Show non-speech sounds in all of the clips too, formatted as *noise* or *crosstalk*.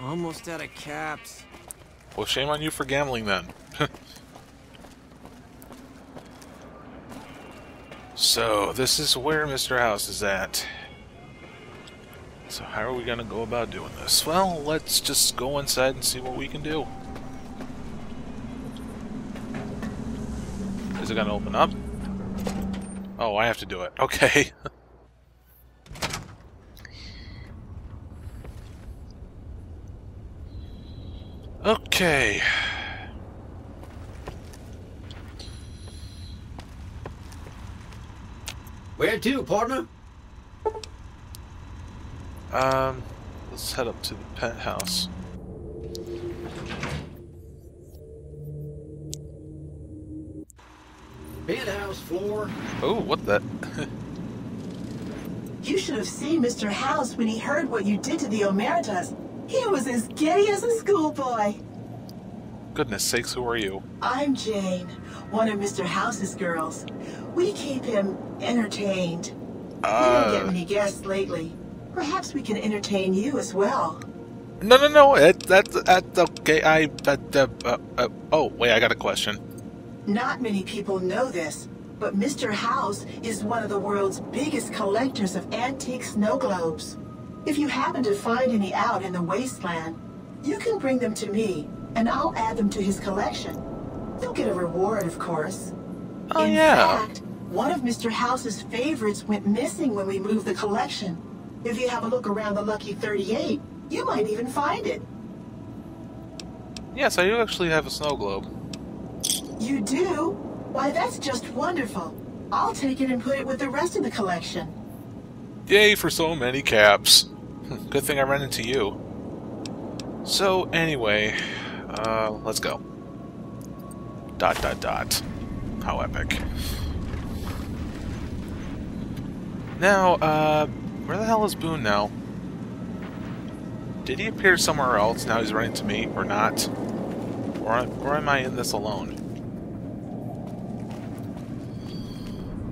Almost out of caps. Well, shame on you for gambling then. *laughs* so, this is where Mr. House is at. So how are we going to go about doing this? Well, let's just go inside and see what we can do. Is it going to open up? Oh, I have to do it. Okay. *laughs* okay. Where to, partner? Um, let's head up to the penthouse. Penthouse floor. Oh, what the? You should have seen Mr. House when he heard what you did to the Omertas. He was as giddy as a schoolboy. Goodness sakes, who are you? I'm Jane, one of Mr. House's girls. We keep him entertained. we don't get Uh, many guests lately. Perhaps we can entertain you as well. no, no, no. It, that's that's okay. I. Uh, uh, uh, uh, oh, wait. I got a question. Not many people know this, but Mr. House is one of the world's biggest collectors of antique snow globes. If you happen to find any out in the wasteland, you can bring them to me, and I'll add them to his collection. You'll get a reward, of course. Oh in yeah. fact, one of Mr. House's favorites went missing when we moved the collection. If you have a look around the Lucky 38, you might even find it. Yes, I do actually have a snow globe. You do? Why, that's just wonderful. I'll take it and put it with the rest of the collection. Yay for so many caps. Good thing I ran into you. So, anyway, uh, let's go. Dot dot dot. How epic. Now, uh, where the hell is Boone now? Did he appear somewhere else? Now he's running to me, or not? Or, or am I in this alone?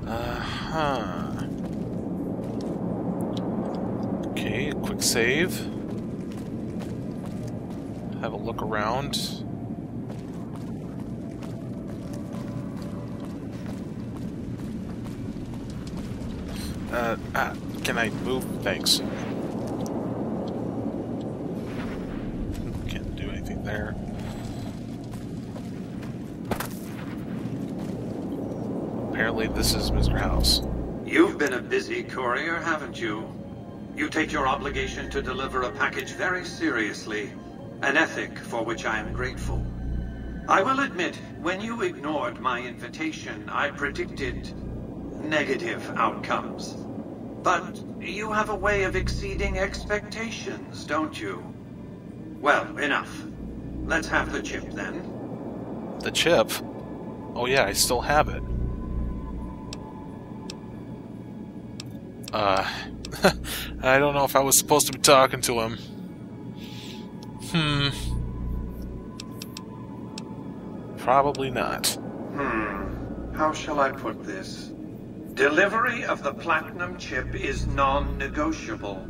Uh-huh. Okay, a save. Have a look around. Uh, ah, can I move? Thanks. Can't do anything there. Apparently this is Mr. House. You've been a busy courier, haven't you? You take your obligation to deliver a package very seriously, an ethic for which I am grateful. I will admit, when you ignored my invitation, I predicted negative outcomes. But you have a way of exceeding expectations, don't you? Well, enough. Let's have the chip then. The chip? Oh yeah, I still have it. Uh, *laughs* I don't know if I was supposed to be talking to him. Hmm. Probably not. Hmm. How shall I put this? Delivery of the platinum chip is non-negotiable.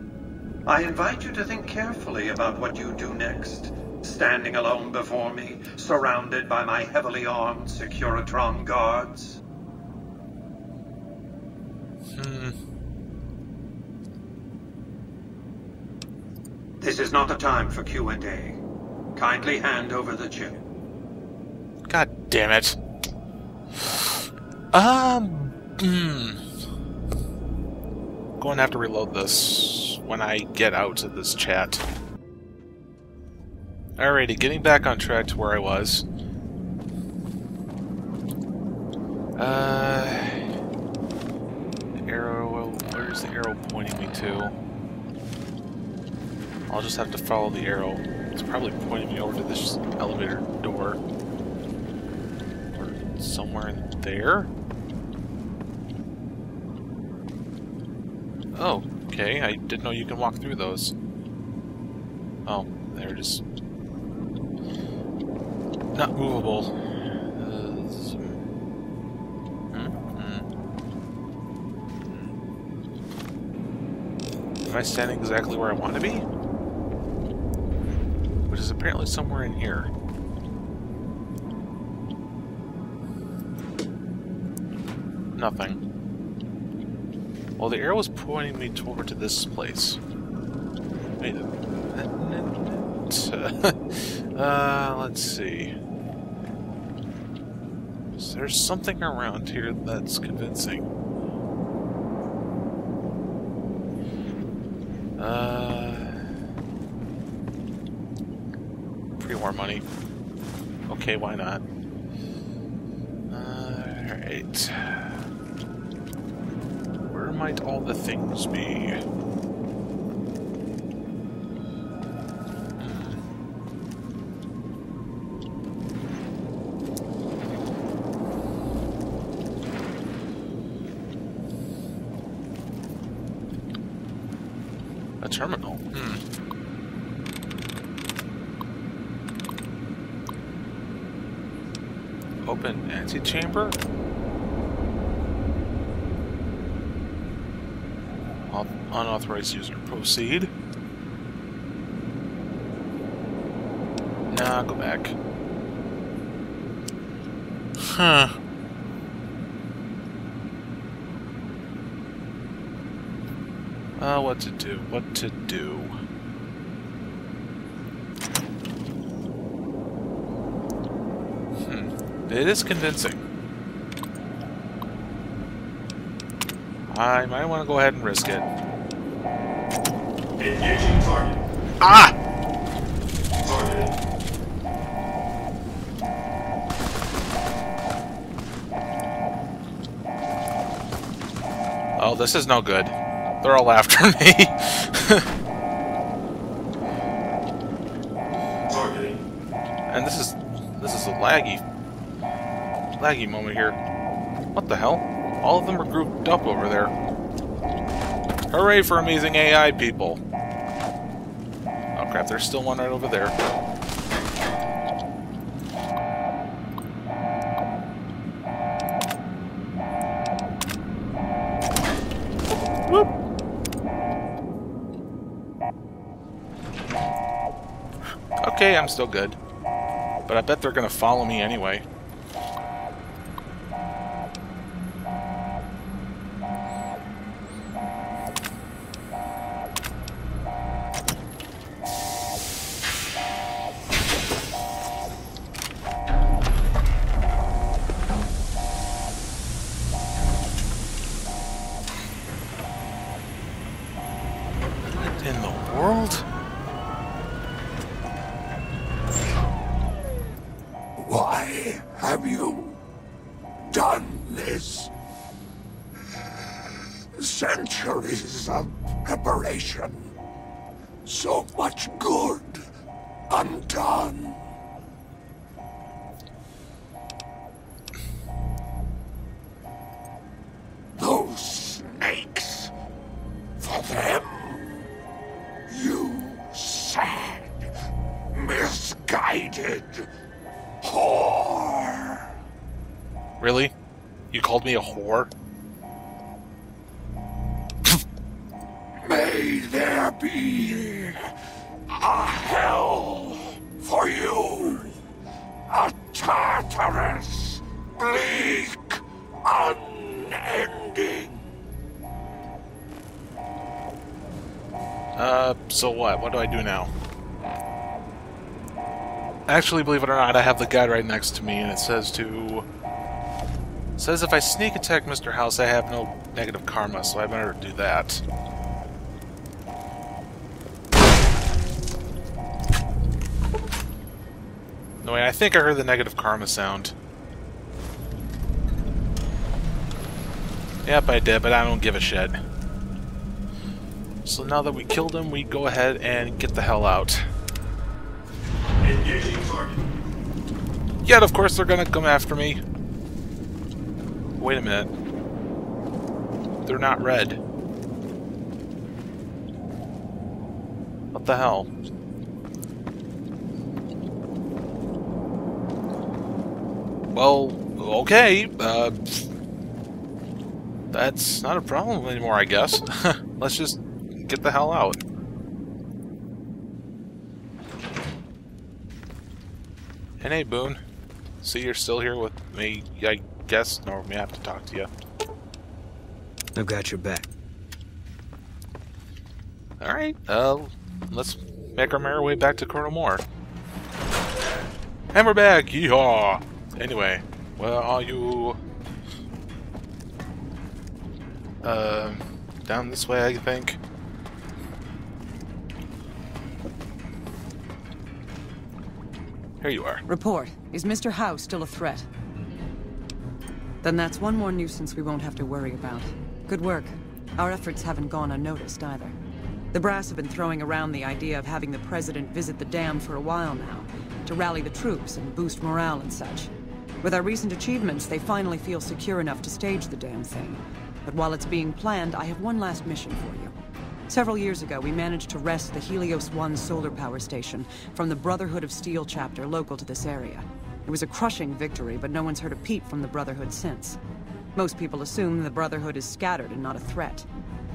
I invite you to think carefully about what you do next. Standing alone before me, surrounded by my heavily armed Securitron guards. Hmm. This is not the time for Q&A. Kindly hand over the chip. God damn it. Um. Hmm. Going to have to reload this when I get out of this chat. Alrighty, getting back on track to where I was. Uh. Arrow. Where's the arrow pointing me to? I'll just have to follow the arrow. It's probably pointing me over to this elevator door. Or somewhere in there? Oh, okay. I didn't know you can walk through those. Oh, they're just... Not movable. Some- hmm, hmm. Am I standing exactly where I want to be? Is apparently somewhere in here. Nothing. Well, the arrow was pointing me toward to this place. Wait a minute. *laughs* uh, let's see. Is there something around here that's convincing. Uh, pre-war money. Okay, why not? Alright. Where might all the things be? A terminal. Hmm. Open antechamber? Unauthorized user. Proceed. Nah, go back. Huh. Uh, what to do? What to do? Hmm. It is convincing. I might want to go ahead and risk it. Engaging target. Ah! Targeted. Oh, this is no good. They're all *laughs* after me. And this is this is a laggy laggy moment here. What the hell? All of them are grouped up over there. Hooray for amazing AI people. Oh crap, there's still one right over there. Okay, I'm still good. But I bet they're gonna follow me anyway. So much good undone. May there be a hell for you. A Tartarus, bleak, unending. Uh, so what? What do I do now? Actually, believe it or not, I have the guide right next to me, and it says to... It says if I sneak attack Mr. House, I have no negative karma, so I better do that. No, wait, I think I heard the negative karma sound. Yep, I did, but I don't give a shit. So now that we killed him, we go ahead and get the hell out. Engaging target. Yet, of course, they're gonna come after me. Wait a minute. They're not red. What the hell? Well, okay. Uh, that's not a problem anymore, I guess. *laughs* Let's just get the hell out. And hey, Boone. See, you're still here with me, I guess. Nor may have to talk to you. I've got your back. Alright, uh, let's make our merry way back to Colonel Moore. And we're back! Yeehaw! Anyway, where are you? Uh, down this way, I think. Here you are. Report. Is Mr. House still a threat? Then that's one more nuisance we won't have to worry about. Good work. Our efforts haven't gone unnoticed either. The brass have been throwing around the idea of having the President visit the dam for a while now, to rally the troops and boost morale and such. With our recent achievements, they finally feel secure enough to stage the damn thing. But while it's being planned, I have one last mission for you. Several years ago, we managed to wrest the Helios 1 solar power station from the Brotherhood of Steel chapter local to this area. It was a crushing victory, but no one's heard a peep from the Brotherhood since. Most people assume the Brotherhood is scattered and not a threat.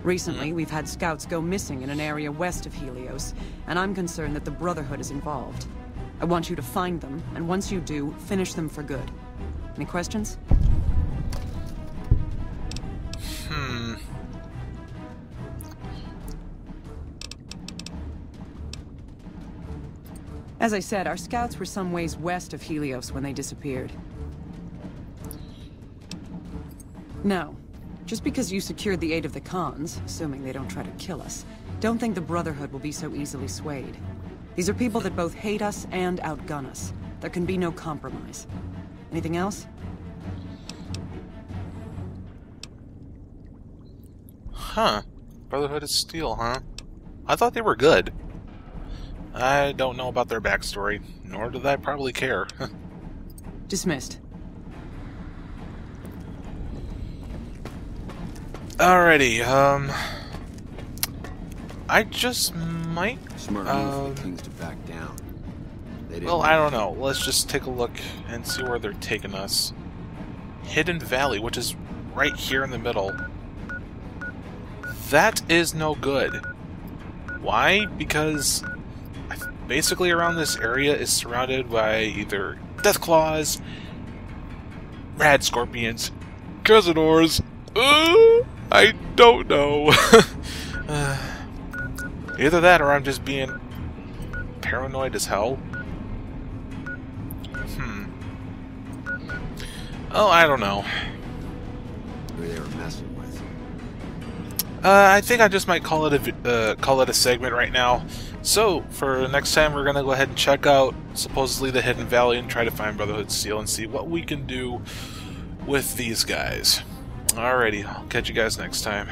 Recently, we've had scouts go missing in an area west of Helios, and I'm concerned that the Brotherhood is involved. I want you to find them, and once you do, finish them for good. Any questions? Hmm. As I said, our scouts were some ways west of Helios when they disappeared. No. Just because you secured the aid of the Khans, assuming they don't try to kill us, don't think the Brotherhood will be so easily swayed. These are people that both hate us and outgun us. There can be no compromise. Anything else? Huh. Brotherhood of Steel, huh? I thought they were good. I don't know about their backstory, nor do I probably care. *laughs* Dismissed. Alrighty, um... I just might... Smart Um, the Kings to back down. Well, I don't know. Let's just take a look and see where they're taking us. Hidden Valley, which is right here in the middle. That is no good. Why? Because basically around this area is surrounded by either Death Claws, Rad Scorpions, Cazadors. Uh, I don't know. *laughs* Uh, either that or I'm just being paranoid as hell. Hmm. Oh, I don't know. Who they were messing with. Uh, I think I just might call it a uh, call it a segment right now. So for next time, we're gonna go ahead and check out supposedly the Hidden Valley and try to find Brotherhood Steel and see what we can do with these guys. Alrighty, I'll catch you guys next time.